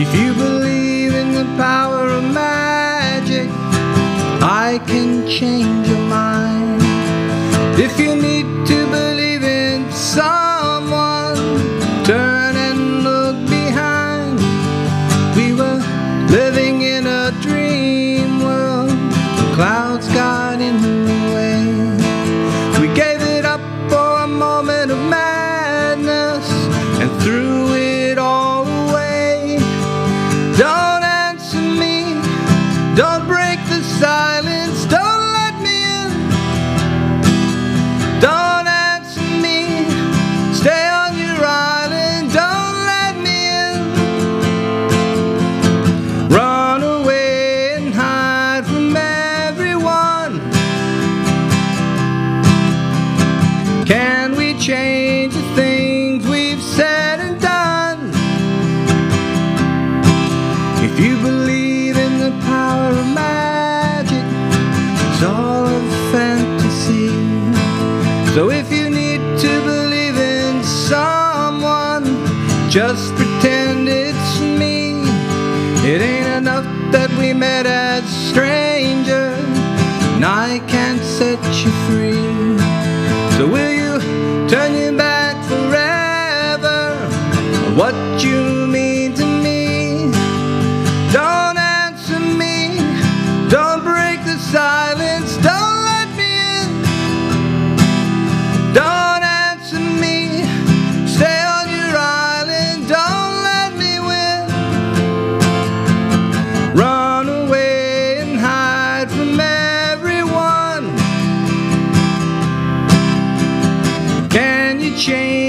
If you believe in the power of magic, I can change change the things we've said and done? If you believe in the power of magic, it's all a fantasy. So if you need to believe in someone, just pretend it's me. It ain't enough that we met as strangers, and I can't set you mean to me? Don't answer me. Don't break the silence. Don't let me in. Don't answer me. Stay on your island. Don't let me win. Run away and hide from everyone. Can you change?